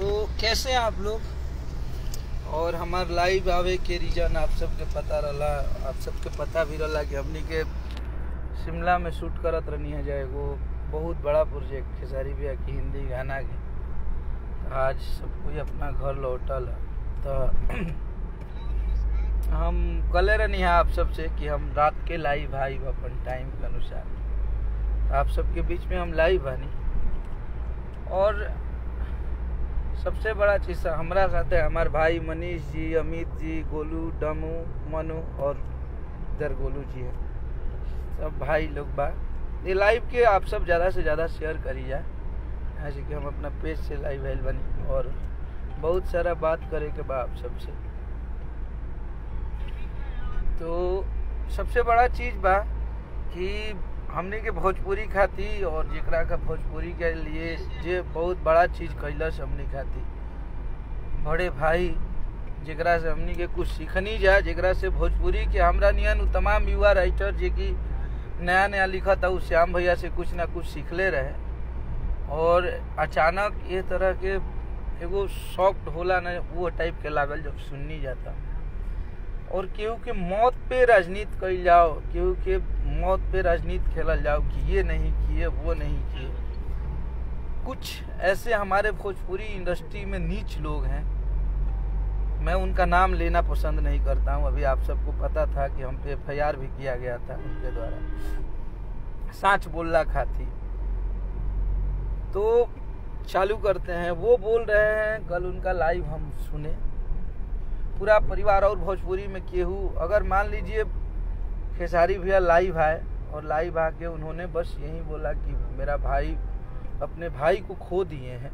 तो कैसे आप लोग? और हमार लाइव आवे के रीजन आप सबके पता रहा आप सबके पता भी रहा कि हमनी के शिमला में शूट करत रहनी है जाए वो बहुत बड़ा प्रोजेक्ट खेसारी भैया की हिंदी गाना के। तो आज सब कोई अपना घर लौटल है। तो हम कले रहनी है आप सबसे कि हम रात के लाइव आई अपन टाइम के अनुसार। आप सबके बीच में हम लाइव बनी और सबसे बड़ा चीज़ हमारा साथ है, हमारे भाई मनीष जी, अमित जी, गोलू, डमू, मनु और इधर गोलू जी है। सब भाई लोग बा। ये लाइव के आप सब ज़्यादा से ज़्यादा शेयर करी जाए ऐसे कि हम अपना पेज से लाइव आयल बनी और बहुत सारा बात करे के बा आप सबसे तो सबसे बड़ा चीज़ बा कि हमने के भोजपुरी खाती और जरा का भोजपुरी के लिए जे बहुत बड़ा चीज़ कैलस हमने खाती। बड़े भाई, जेकरा से हमनी के कुछ सीखनी जा, जेकरा से भोजपुरी के हमरा नियन तमाम युवा राइटर जे कि नया नया लिखा था उस श्याम भैया से कुछ ना कुछ सीखले रहे। और अचानक ये तरह के एगो सॉफ्ट होला ना, वो टाइप के लागल जब सुननी जाता। और केहू के मौत पे राजनीति कल जाओ केहू के मौत पे राजनीति खेलल जाओ कि ये नहीं किए, वो नहीं किए। कुछ ऐसे हमारे भोजपुरी इंडस्ट्री में नीच लोग हैं। मैं उनका नाम लेना पसंद नहीं करता हूँ। अभी आप सबको पता था कि हम पे एफआईआर भी किया गया था उनके द्वारा। साँच बोलना खाती। तो चालू करते हैं। वो बोल रहे हैं, कल उनका लाइव हम सुने। पूरा परिवार और भोजपुरी में केहू। अगर मान लीजिए खेसारी भैया लाइव आए, और लाइव आके उन्होंने बस यही बोला कि मेरा भाई अपने भाई को खो दिए हैं,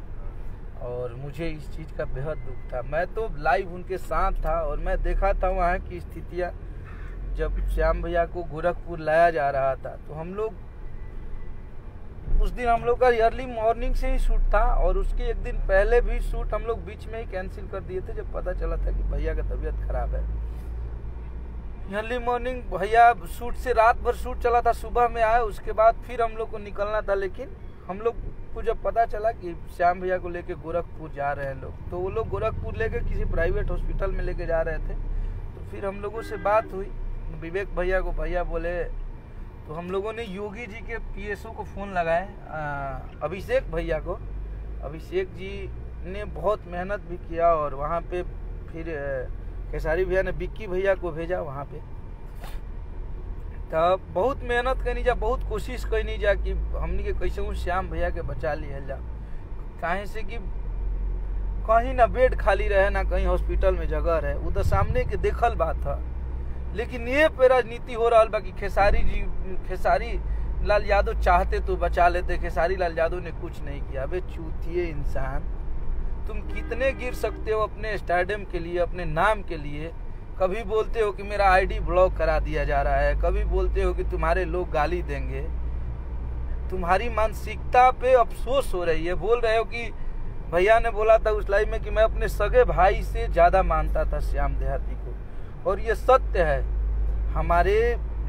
और मुझे इस चीज़ का बेहद दुख था। मैं तो लाइव उनके साथ था, और मैं देखा था वहाँ की स्थितियाँ। जब श्याम भैया को गोरखपुर लाया जा रहा था तो हम लोग उस दिन हम लोग का अर्ली मॉर्निंग से ही शूट था और उसके एक दिन पहले भी शूट हम लोग बीच में ही कैंसिल कर दिए थे, जब पता चला था कि भैया का तबीयत खराब है। अर्ली मॉर्निंग भैया शूट से रात भर शूट चला था, सुबह में आए, उसके बाद फिर हम लोग को निकलना था, लेकिन हम लोग को जब पता चला कि श्याम भैया को लेके गोरखपुर जा रहे हैं लोग तो वो लोग गोरखपुर लेके किसी प्राइवेट हॉस्पिटल में लेके जा रहे थे। तो फिर हम लोगों से बात हुई, विवेक भैया को, भैया बोले तो हम लोगों ने योगी जी के पीएसओ को फ़ोन लगाए अभिषेक भैया को। अभिषेक जी ने बहुत मेहनत भी किया और वहाँ पे फिर खेसारी भैया ने बिक्की भैया को भेजा वहाँ पे। तब बहुत मेहनत करनी जा, बहुत कोशिश करनी जा कि हमनी के कैसे हूँ, श्याम भैया के बचा लिया जा। काहे से कि कहीं ना बेड खाली रहे, ना कहीं हॉस्पिटल में जगह रहे वो तो सामने के देखल बात है। लेकिन ये पे राजनीति हो रहा बा कि खेसारी जी, खेसारी लाल यादव चाहते तो बचा लेते, खेसारी लाल यादव ने कुछ नहीं किया। अबे चूतिए इंसान, तुम कितने गिर सकते हो अपने स्टेडियम के लिए, अपने नाम के लिए? कभी बोलते हो कि मेरा आईडी ब्लॉक करा दिया जा रहा है, कभी बोलते हो कि तुम्हारे लोग गाली देंगे। तुम्हारी मानसिकता पे अफसोस हो रही है। बोल रहे हो कि भैया ने बोला था उस लाइव में कि मैं अपने सगे भाई से ज़्यादा मानता था श्याम देहाती और ये सत्य है। हमारे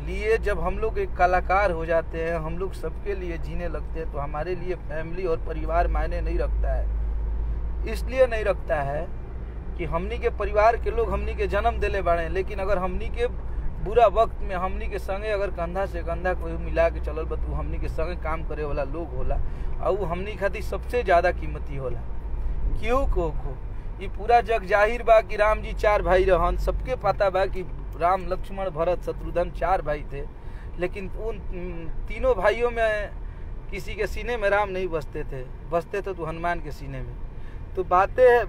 लिए जब हम लोग एक कलाकार हो जाते हैं, हम लोग सबके लिए जीने लगते हैं तो हमारे लिए फैमिली और परिवार मायने नहीं रखता है। इसलिए नहीं रखता है कि हमनी के परिवार के लोग हमनी के जन्म दिले बाड़े, लेकिन अगर हमनी के बुरा वक्त में, हमनी के संगे अगर कंधा से कंधा कोई मिला के चलल बतू हमनी के संगे काम करे वाला लोग होला और वो हमनी खातिर सबसे ज़्यादा कीमती होला। क्यों को को? ये पूरा जग ज़ाहिर बा कि राम जी चार भाई रहन। सबके पता बा कि राम, लक्ष्मण, भरत, शत्रुघ्न चार भाई थे। लेकिन उन तीनों भाइयों में किसी के सीने में राम नहीं बसते थे। बसते थे तो हनुमान के सीने में। तो बातें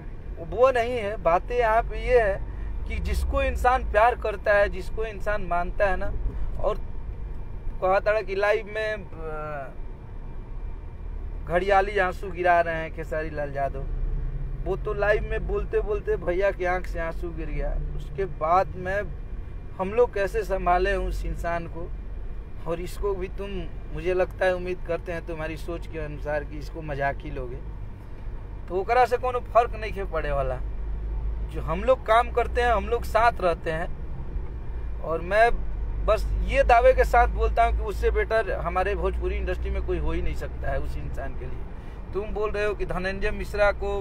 वो नहीं है। बातें यहाँ पे ये है कि जिसको इंसान प्यार करता है, जिसको इंसान मानता है ना, और कहा था कि लाइव में घड़ियाली आँसू गिरा रहे हैं, खेसारी लाल यादव वो तो लाइव में बोलते बोलते भैया की आँख से आँसू गिर गया। उसके बाद में, हम लोग कैसे संभाले उस इंसान को? और इसको भी तुम, मुझे लगता है उम्मीद करते हैं तुम्हारी सोच के अनुसार कि इसको मज़ाक ही लोगे। तो ओकरा से कोनो फ़र्क नहीं खे पड़े वाला। जो हम लोग काम करते हैं, हम लोग साथ रहते हैं। और मैं बस ये दावे के साथ बोलता हूँ कि उससे बेटर हमारे भोजपुरी इंडस्ट्री में कोई हो ही नहीं सकता है उस इंसान के लिए। तुम बोल रहे हो कि धनंजय मिश्रा को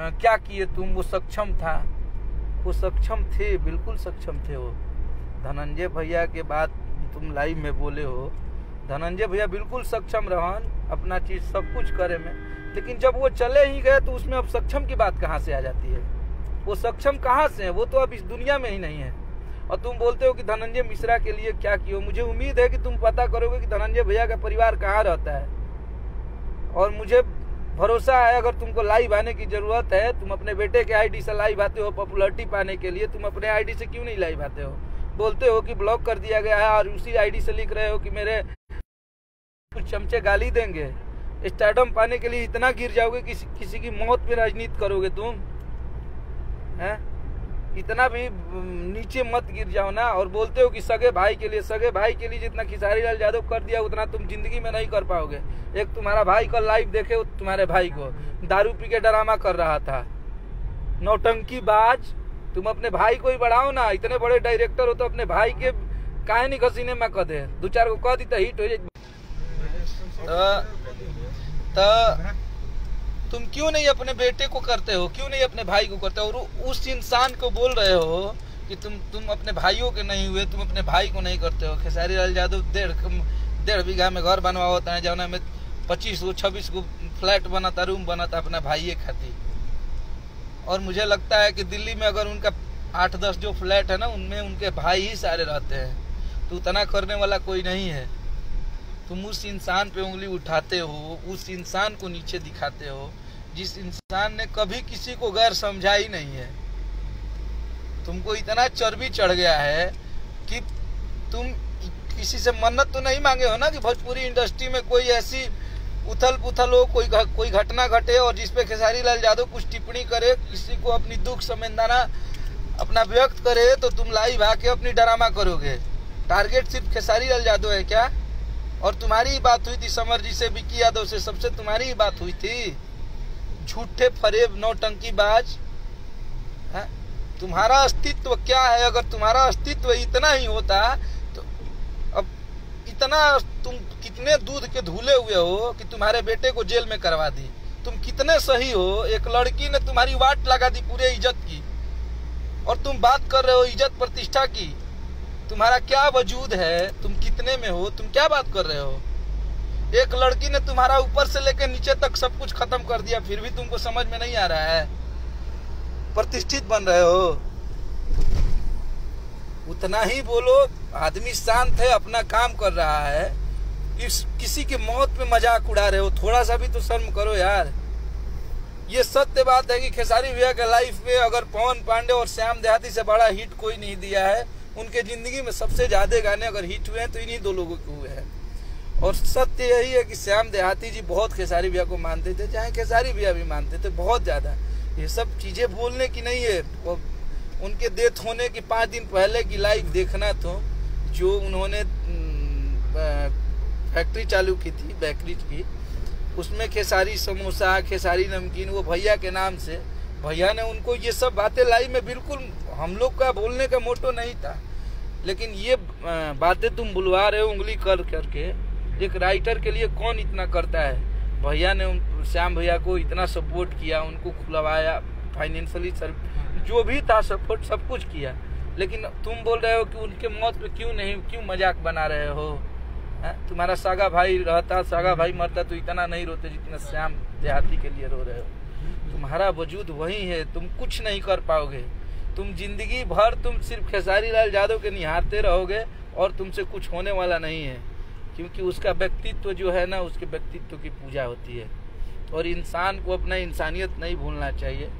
क्या किए तुम? वो सक्षम था। वो सक्षम थे, बिल्कुल सक्षम थे वो। धनंजय भैया के बाद तुम लाइव में बोले हो। धनंजय भैया बिल्कुल सक्षम रहन, अपना चीज़ सब कुछ करे में। लेकिन जब वो चले ही गए तो उसमें अब सक्षम की बात कहाँ से आ जाती है? वो सक्षम कहाँ से है? वो तो अब इस दुनिया में ही नहीं है। और तुम बोलते हो कि धनंजय मिश्रा के लिए क्या किए मुझे उम्मीद है कि तुम पता करोगे कि धनंजय भैया का परिवार कहाँ रहता है। और मुझे भरोसा है, अगर तुमको लाइव आने की ज़रूरत है, तुम अपने बेटे के आईडी से लाइव आते हो पॉपुलरिटी पाने के लिए, तुम अपने आईडी से क्यों नहीं लाइव आते हो? बोलते हो कि ब्लॉक कर दिया गया है, और उसी आईडी से लिख रहे हो कि मेरे कुछ चमचे गाली देंगे। स्टार्टम पाने के लिए इतना गिर जाओगे कि किसी की मौत पे राजनीति करोगे तुम, हैं? इतना भी नीचे मत गिर जाओ ना, और बोलते हो कि सगे भाई के लिए, सगे भाई के लिए जितना खिसारी लाल यादव कर दिया, उतना तुम ज़िंदगी में नहीं कर पाओगे। एक तुम्हारा भाई का लाइव देखे तुम्हारे भाई को। दारू पी के ड्रामा कर रहा था। नौटंकी बाज, तुम अपने भाई को ही बढ़ाओ ना, इतने बड़े डायरेक्टर हो तो अपने भाई के काहे नहीं घसीने में दे। दो चार को कह दी तो हिट हो जाए। तो तुम क्यों नहीं अपने बेटे को करते हो? क्यों नहीं अपने भाई को करते हो? और उस इंसान को बोल रहे हो कि तुम तुम अपने भाइयों के नहीं हुए, तुम अपने भाई को नहीं करते हो। खेसारी लाल यादव डेढ़ डेढ़ बीघा में घर बनवा होता है, जौना में पच्चीस गो, छब्बीस गो फ्लैट बनाता, रूम बनाता अपना भाइये खातिर और मुझे लगता है कि दिल्ली में अगर उनका आठ दस जो फ्लैट है ना, उनमें उनके भाई ही सारे रहते हैं। तो उतना करने वाला कोई नहीं है। तुम उस इंसान पे उंगली उठाते हो, उस इंसान को नीचे दिखाते हो, जिस इंसान ने कभी किसी को गैर समझा ही नहीं है। तुमको इतना चर्बी चढ़ गया है कि तुम किसी से मन्नत तो नहीं मांगे हो ना कि भोजपुरी इंडस्ट्री में कोई ऐसी उथल पुथल हो, कोई कोई घटना घटे और जिसपे खेसारी लाल यादव कुछ टिप्पणी करे, किसी को अपनी दुख संवेदना अपना व्यक्त करे तो तुम लाइव आके अपनी ड्रामा करोगे। टारगेट सिर्फ़ खेसारी लाल यादव है क्या? और तुम्हारी ही बात हुई थी, समर जी से विकी यादव से। सबसे तुम्हारी ही बात हुई थी। झूठे फरेब नौटंकी बाज। है? तुम्हारा अस्तित्व क्या है? अगर तुम्हारा अस्तित्व इतना ही होता तो अब इतना तुम कितने दूध के धुले हुए हो कि तुम्हारे बेटे को जेल में करवा दी। तुम कितने सही हो? एक लड़की ने तुम्हारी वाट लगा दी पूरे इज़्ज़त की। और तुम बात कर रहे हो इज़्ज़त प्रतिष्ठा की। तुम्हारा क्या वजूद है? तुम कितने में हो? तुम क्या बात कर रहे हो? एक लड़की ने तुम्हारा ऊपर से लेकर नीचे तक सब कुछ खत्म कर दिया, फिर भी तुमको समझ में नहीं आ रहा है। प्रतिष्ठित बन रहे हो। उतना ही बोलो, आदमी शांत है, अपना काम कर रहा है। इस किसी की मौत पे मज़ाक उड़ा रहे हो, थोड़ा सा भी तो शर्म करो यार। ये सत्य बात है कि खेसारी भैया के लाइफ में अगर पवन पांडे और श्याम देहाती से बड़ा हिट कोई नहीं दिया है उनके ज़िंदगी में सबसे ज़्यादा गाने अगर हिट हुए हैं तो इन्हीं दो लोगों के हुए हैं। और सत्य यही है कि श्याम देहाती जी बहुत खेसारी भैया को मानते थे, चाहे खेसारी भैया भी मानते थे, बहुत ज़्यादा। ये सब चीज़ें बोलने की नहीं है। और उनके डेथ होने की पाँच दिन पहले की लाइव देखना तो जो उन्होंने फैक्ट्री चालू की थी बेकरी की, उसमें खेसारी समोसा, खेसारी नमकीन, वो भैया के नाम से भैया ने उनको ये सब बातें लाई, में बिल्कुल, हम लोग का बोलने का मोटो नहीं था। लेकिन ये बातें तुम बुलवा रहे हो उंगली कर करके, एक राइटर के लिए कौन इतना करता है? भैया ने श्याम भैया को इतना सपोर्ट किया, उनको खुलवाया फाइनेंशियली सर, जो भी था सपोर्ट सब कुछ किया। लेकिन तुम बोल रहे हो कि उनके मौत पे क्यों नहीं, क्यों मज़ाक बना रहे हो? है? तुम्हारा सागा भाई रहता, सागा भाई मरता तो इतना नहीं रोते जितना श्याम देहाती के लिए रो रहे हो। तुम्हारा वजूद वही है, तुम कुछ नहीं कर पाओगे। तुम ज़िंदगी भर तुम सिर्फ़ खेसारी लाल यादव के निहारते रहोगे और तुमसे कुछ होने वाला नहीं है, क्योंकि उसका व्यक्तित्व जो है ना, उसके व्यक्तित्व की पूजा होती है। और इंसान को अपना इंसानियत नहीं भूलना चाहिए।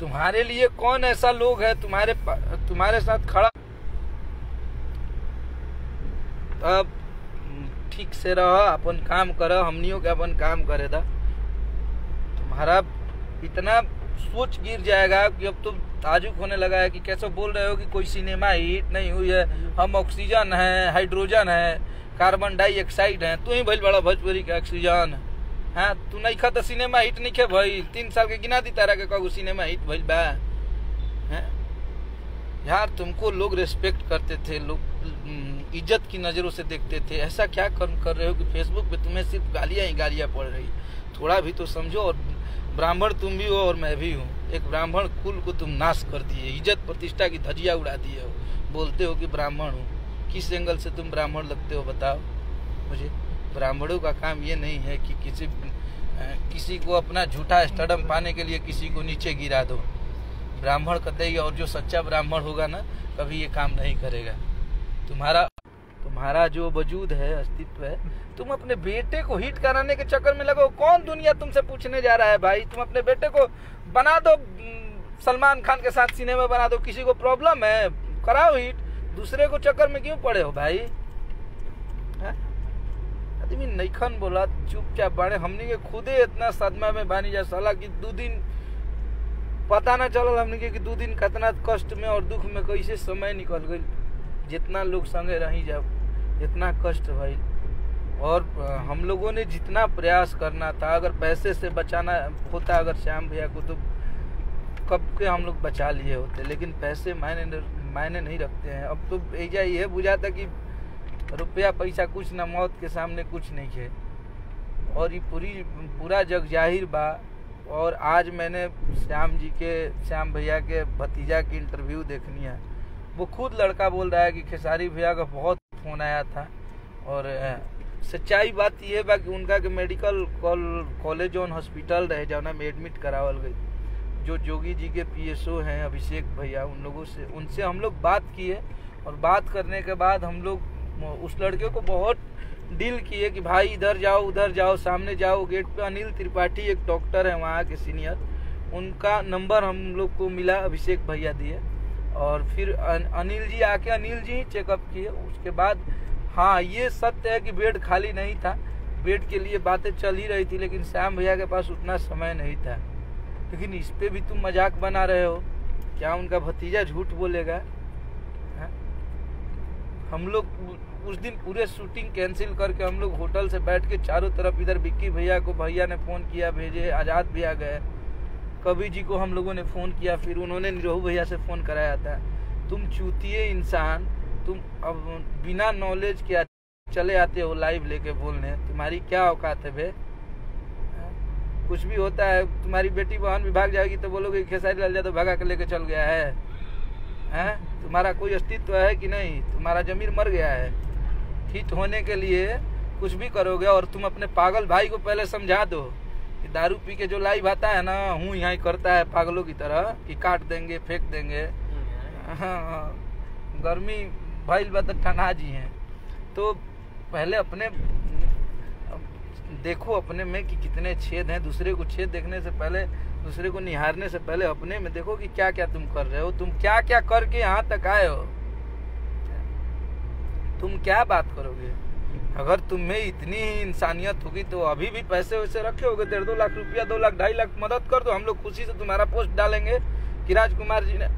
तुम्हारे लिए कौन ऐसा लोग है, तुम्हारे तुम्हारे साथ खड़ा? अब ठीक से रह, अपन काम कर, हमनियों के अपन काम करे था तुम्हारा इतना सोच गिर जाएगा कि अब तुम ताजुब होने लगा है कि कैसे बोल रहे हो कि कोई सिनेमा हिट नहीं हुई है। हम ऑक्सीजन है, हाइड्रोजन है, कार्बन डाइऑक्साइड है। तू ही भइल बड़ा भोजपुरी का ऑक्सीजन। हाँ तू नहीं खा तो सिनेमा हिट नहीं खे भाई तीन साल के गिना दी तारा के कहू सिनेमा हिट भइल बा। यार, तुमको लोग रेस्पेक्ट करते थे, लोग इज़्ज़त की नज़रों से देखते थे। ऐसा क्या कर्म कर रहे हो कि फेसबुक पे तुम्हें सिर्फ़ गालियाँ ही गालियाँ पड़ रही। थोड़ा भी तो समझो और ब्राह्मण तुम भी हो और मैं भी हूँ। एक ब्राह्मण कुल को तुम नाश कर दिए, इज़्ज़त प्रतिष्ठा की धजिया उड़ा दिए हो। बोलते हो कि ब्राह्मण हूँ। किस एंगल से तुम ब्राह्मण लगते हो बताओ। मुझे ब्राह्मणों का काम ये नहीं है कि किसी किसी को अपना झूठा स्टडम पाने के लिए किसी को नीचे गिरा दो। ब्राह्मण कतई और जो सच्चा ब्राह्मण होगा ना, कभी ये काम नहीं करेगा। तुम्हारा तुम्हारा जो वजूद है, अस्तित्व है, तुम अपने बेटे को हिट कराने के चक्कर में लगो। कौन दुनिया तुमसे पूछने जा रहा है भाई? तुम अपने बेटे को बना दो सलमान खान के साथ सिनेमा बना दो। किसी को प्रॉब्लम है, कराओ हिट। दूसरे को चक्कर में क्यों पड़े हो भाई? आदमी नईखन बोला चुपचाप बाड़े, हमने के खुदे इतना सदमा में बानी जा, सला कि दो दिन पता ना चल हमने के कि दो दिन कितना कष्ट में और दुख में कैसे समय निकल गई, जितना लोग संगे रही जब इतना कष्ट भाई। और हम लोगों ने जितना प्रयास करना था, अगर पैसे से बचाना होता, अगर श्याम भैया को तो कब के हम लोग बचा लिए होते, लेकिन पैसे मायने मायने नहीं रखते हैं। अब तो ऐजा ये बुझाता कि रुपया, पैसा कुछ ना, मौत के सामने कुछ नहीं है। और ये पूरी, पूरा जग ज़ाहिर बा। और आज मैंने श्याम जी के, श्याम भैया के, भतीजा की इंटरव्यू देखनी है। वो खुद लड़का बोल रहा है कि खेसारी भैया का बहुत फ़ोन आया था। और सच्चाई बात यह बा कि उनका के मेडिकल कॉलेज ऑन हॉस्पिटल रहे जौना में एडमिट करावल गई। जो जोगी जी के पीएसओ हैं, अभिषेक भैया, उन लोगों से, उनसे हम लोग बात किए और बात करने के बाद हम लोग उस लड़के को बहुत डील किए कि भाई इधर जाओ, उधर जाओ, सामने जाओ, गेट पे अनिल त्रिपाठी एक डॉक्टर है वहाँ के सीनियर। उनका नंबर हम लोग को मिला, अभिषेक भैया दिए। और फिर अनिल जी आके अनिल जी चेकअप किए। उसके बाद हाँ ये सत्य है कि बेड खाली नहीं था। बेड के लिए बातें चल ही रही थी, लेकिन श्याम भैया के पास उतना समय नहीं था। लेकिन इस पर भी तुम मज़ाक बना रहे हो। क्या उनका भतीजा झूठ बोलेगा? है? हम लोग उस दिन पूरे शूटिंग कैंसिल करके हम लोग होटल से बैठ के चारों तरफ़ इधर विक्की भैया को, भैया ने फ़ोन किया, भेजे, आज़ाद भैया गए। कवि जी को हम लोगों ने फ़ोन किया, फिर उन्होंने निरोह भैया से फ़ोन कराया था, तुम चूतिए इंसान, तुम अब बिना नॉलेज के चले आते हो लाइव लेके बोलने। तुम्हारी क्या औकात है भे? कुछ भी होता है, तुम्हारी बेटी बहन भी भाग जाएगी तो बोलोगे, खेसारी लाल यादव भगा कर लेके चल गया है। हैं? तुम्हारा कोई अस्तित्व है कि नहीं? तुम्हारा जमीर मर गया है। हिट होने के लिए कुछ भी करोगे और तुम अपने पागल भाई को पहले समझा दो। कि दारू पी के जो लाइव आता है ना हूँ यहाँ करता है पागलों की तरह कि काट देंगे फेंक देंगे। हाँ, गर्मी भाई बात ठना जी हैं। तो पहले अपने देखो अपने में कि कितने छेद हैं दूसरे को छेद देखने से पहले दूसरे को निहारने से पहले अपने में देखो कि क्या क्या तुम कर रहे हो। तुम क्या क्या करके यहाँ तक आए हो? तुम क्या बात करोगे? अगर तुम में इतनी ही इंसानियत होगी तो अभी भी पैसे वैसे रखे होगे डेढ़ दो लाख रुपया दो लाख ढाई लाख मदद कर दो। हम लोग खुशी से तुम्हारा पोस्ट डालेंगे। कि राजकुमार जी ने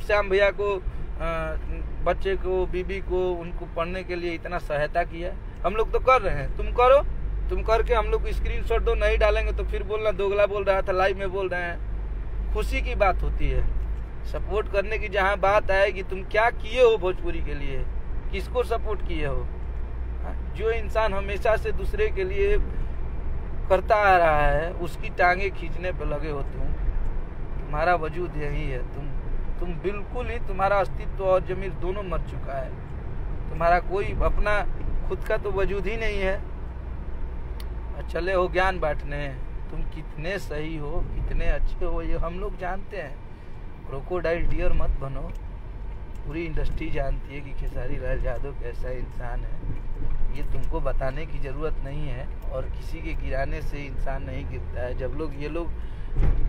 श्याम भैया को आ, बच्चे को बीबी को उनको पढ़ने के लिए इतना सहायता किया हम लोग तो कर रहे हैं। तुम करो। तुम करके हम लोग स्क्रीन शॉट दो नहीं डालेंगे तो फिर बोलना दोगला बोल रहा था लाइव में बोल रहे हैं। खुशी की बात होती है। सपोर्ट करने की जहाँ बात आएगी तुम क्या किए हो भोजपुरी के लिए? किसको सपोर्ट किए हो? हाँ, जो इंसान हमेशा से दूसरे के लिए करता आ रहा है उसकी टांगे खींचने पर लगे हो तुम। तुम्हारा वजूद यही है। तुम तुम बिल्कुल ही तुम्हारा अस्तित्व और जमीर दोनों मर चुका है। तुम्हारा कोई अपना खुद का तो वजूद ही नहीं है। चले हो ज्ञान बांटने। तुम कितने सही हो कितने अच्छे हो ये हम लोग जानते हैं। क्रोकोडाइल डियर मत बनो। पूरी इंडस्ट्री जानती है कि खेसारी लाल यादव कैसा इंसान है। ये तुमको बताने की ज़रूरत नहीं है और किसी के गिराने से इंसान नहीं गिरता है। जब लोग ये लोग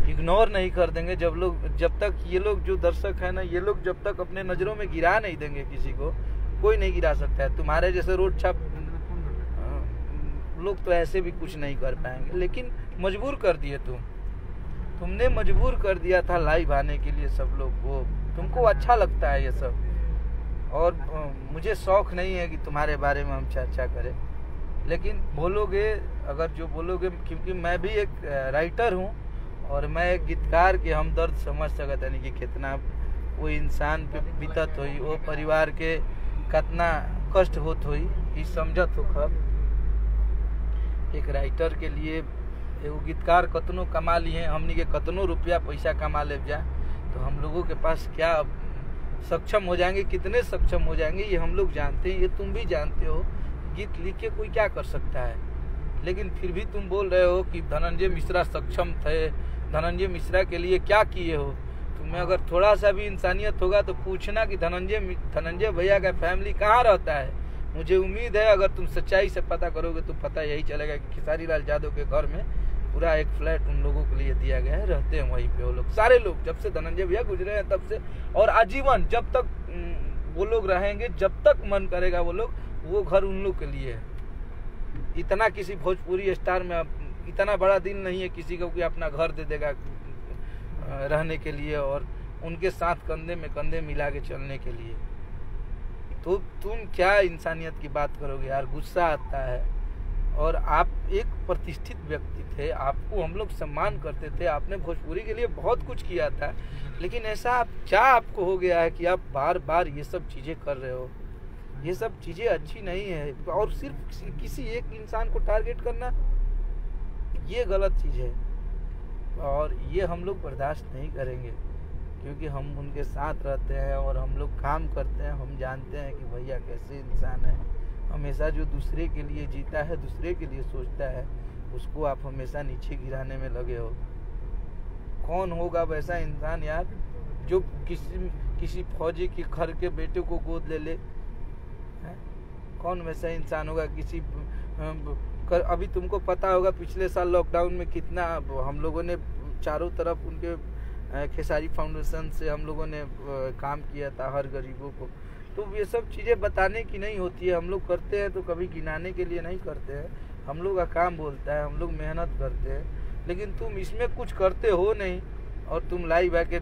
इग्नोर नहीं कर देंगे, जब लोग, जब तक ये लोग जो दर्शक हैं ना, ये लोग जब तक अपने नज़रों में गिरा नहीं देंगे किसी को, कोई नहीं गिरा सकता है। तुम्हारे जैसे रोड छाप लोग तो ऐसे भी कुछ नहीं कर पाएँगे। लेकिन मजबूर कर दिए तुम। तुमने मजबूर कर दिया था लाइव आने के लिए सब लोग को। तुमको अच्छा लगता है ये सब? और मुझे शौक नहीं है कि तुम्हारे बारे में हम चर्चा करें। लेकिन बोलोगे, अगर जो बोलोगे, क्योंकि मैं भी एक राइटर हूँ और मैं एक गीतकार के हम दर्द समझ सकते यानी कि कितना वो इंसान पे बीतत हुई, वो परिवार के कितना कष्ट होत हुई समझत हो खब। एक राइटर के लिए, एगो गीतकार कतनो कमा लिए हमनी के कतनो रुपया पैसा कमा ले जा। तो हम लोगों के पास क्या सक्षम हो जाएँगे, कितने सक्षम हो जाएँगे, ये हम लोग जानते हैं, ये तुम भी जानते हो, गीत लिख के कोई क्या कर सकता है। लेकिन फिर भी तुम बोल रहे हो कि धनंजय मिश्रा सक्षम थे, धनंजय मिश्रा के लिए क्या किए हो? तुम्हें अगर थोड़ा सा भी इंसानियत होगा तो पूछना कि धनंजय धनंजय भैया का फैमिली कहाँ रहता है? मुझे उम्मीद है, अगर तुम सच्चाई से पता करोगे तो पता यही चलेगा कि खेसारी लाल यादव के घर में पूरा एक फ्लैट उन लोगों के लिए दिया गया है, रहते हैं वहीं पे वो लोग। सारे लोग, जब से धनंजय भैया गुजरे हैं तब से। और आजीवन, जब तक वो लोग रहेंगे, जब तक मन करेगा वो लोग, वो घर उन लोग के लिए है। इतना किसी भोजपुरी स्टार में इतना बड़ा दिल नहीं है किसी को कि अपना घर दे देगा रहने के लिए और उनके साथ कंधे में कंधे मिला के चलने के लिए। तो तुम क्या इंसानियत की बात करोगे यार? गुस्सा आता है। और आप एक प्रतिष्ठित व्यक्ति थे, आपको हम लोग सम्मान करते थे, आपने भोजपुरी के लिए बहुत कुछ किया था। लेकिन ऐसा आप, क्या आपको हो गया है कि आप बार बार ये सब चीज़ें कर रहे हो? ये सब चीज़ें अच्छी नहीं है, और सिर्फ़ किसी एक इंसान को टारगेट करना, ये गलत चीज़ है। और ये हम लोग बर्दाश्त नहीं करेंगे, क्योंकि हम उनके साथ रहते हैं और हम लोग काम करते हैं, हम जानते हैं कि भैया कैसे इंसान है। हमेशा जो दूसरे के लिए जीता है दूसरे के लिए सोचता है उसको आप हमेशा नीचे गिराने में लगे हो। कौन होगा वैसा इंसान यार जो किसी किसी फौजी के घर के बेटे को गोद ले ले? है? कौन वैसा इंसान होगा? किसी कर, अभी तुमको पता होगा पिछले साल लॉकडाउन में कितना हम लोगों ने चारों तरफ़ उनके खेसारी फाउंडेशन से हम लोगों ने काम किया था हर गरीबों को। तो ये सब चीज़ें बताने की नहीं होती है। हम लोग करते हैं तो कभी गिनाने के लिए नहीं करते हैं। हम लोग का काम बोलता है, हम लोग मेहनत करते हैं। लेकिन तुम इसमें कुछ करते हो नहीं और तुम लाइव आके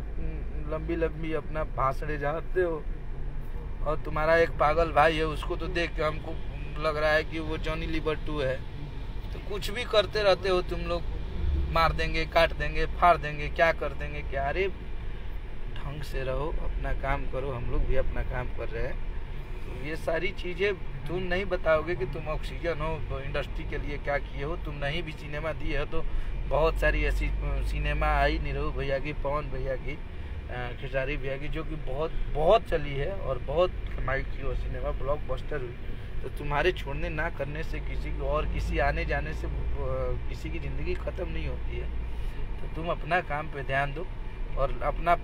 लंबी लंबी अपना भाषण जाते हो। और तुम्हारा एक पागल भाई है, उसको तो देख के हमको लग रहा है कि वो जॉनी लिबर टू है। तो कुछ भी करते रहते हो तुम लोग। मार देंगे, काट देंगे, फाड़ देंगे, क्या कर देंगे क्या? अरे ढंग से रहो, अपना काम करो, हम लोग भी अपना काम कर रहे हैं। तो ये सारी चीज़ें तुम नहीं बताओगे कि तुम ऑक्सीजन हो इंडस्ट्री के लिए क्या किए हो तुम नहीं भी सिनेमा दिए हो तो बहुत सारी ऐसी सिनेमा आई निरू भैया की, पवन भैया की खेसारी भैया की, जो कि बहुत बहुत चली है और बहुत कमाई की हो सिनेमा ब्लॉक बस्टर हुई। तो तुम्हारे छोड़ने ना करने से किसी को और किसी आने जाने से किसी की ज़िंदगी ख़त्म नहीं होती है। तो तुम अपना काम पे ध्यान दो। और अपना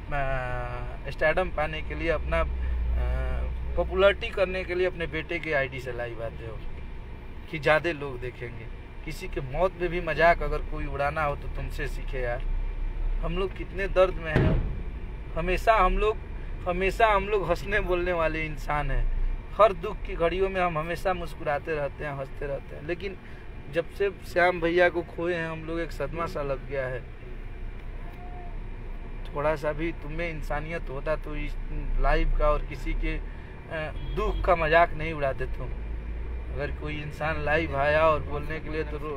स्टैडम पाने के लिए, अपना पॉपुलरिटी करने के लिए अपने बेटे के आईडी से लाइव आते हो कि ज़्यादा लोग देखेंगे। किसी के मौत में भी मज़ाक अगर कोई उड़ाना हो तो तुमसे सीखे यार। हम लोग कितने दर्द में हैं। हमेशा हम लोग, हमेशा हम लोग हंसने बोलने वाले इंसान हैं। हर दुख की घड़ियों में हम हमेशा मुस्कुराते रहते हैं, हँसते रहते हैं। लेकिन जब से श्याम भैया को खोए हैं, हम लोग एक सदमा सा लग गया है। थोड़ा सा भी तुम्हें इंसानियत होता तो इस लाइव का और किसी के दुख का मज़ाक नहीं उड़ाते तुम। अगर कोई इंसान लाइव आया और बोलने के लिए तो रो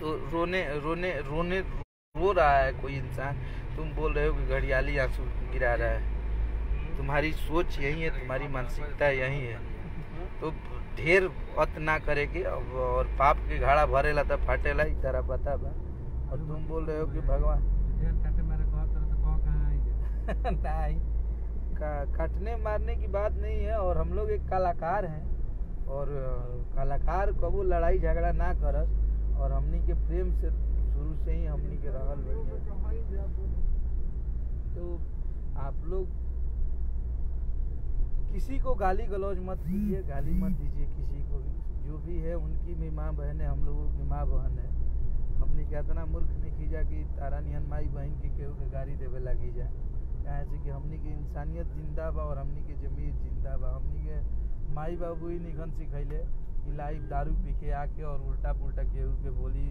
तो रोने रोने रोने, रो रहा है कोई इंसान। तुम बोल रहे हो कि घड़ियाली आँसू गिरा रहा है। तुम्हारी सोच यही है, तुम्हारी मानसिकता यही है। तो ढेर अत ना करेगे और पाप के घाड़ा भरेला तो फाटेला ही पता बा। और तुम बोल रहे हो कि भगवान नहीं। काटने मारने की बात नहीं है और हम लोग एक कलाकार हैं और कलाकार कबू लड़ाई झगड़ा ना करस और हमनी के प्रेम से, शुरू से ही हमनी के रहल तो आप लोग किसी को गाली गलौज मत दीजिए गाली मत दीजिए किसी को भी। जो भी है, उनकी भी माँ बहन है, हम लोगों की माँ बहन है। हमने क्या इतना मूर्ख नहीं कीजा कि तारा निहन माई बहन के केहू के गाड़ी देवे लगी जा कहे कि हमनी की इंसानियत ज़िंदा बा और हमनी के जमीर ज़िंदा बा। हमनी के माई बाबू ही निखन सिखैले कि लाइव दारू पी के आके और उल्टा पुल्टा केहू के बोली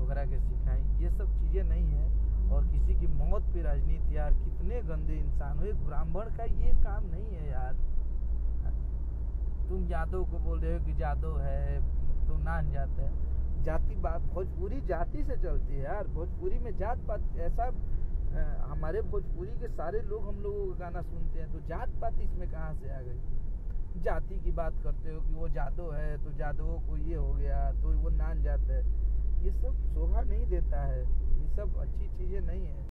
वगैरह के सिखाई। ये सब चीज़ें नहीं है और किसी की मौत पे राजनीति यार कितने गंदे इंसान हो। एक ब्राह्मण का ये काम नहीं है यार। तुम यादव को बोल रहे हो कि यादव है तो नान जाते। हैं जाति बात, भोजपुरी जाति से चलती है यार। भोजपुरी में जात पात ऐसा हमारे भोजपुरी के सारे लोग हम लोगों का गाना सुनते हैं तो जात पात इसमें कहाँ से आ गई? जाति की बात करते हो कि वो जादो है तो जादवों को ये हो गया तो वो नान जात है। ये सब शोभा नहीं देता है, ये सब अच्छी चीज़ें नहीं है।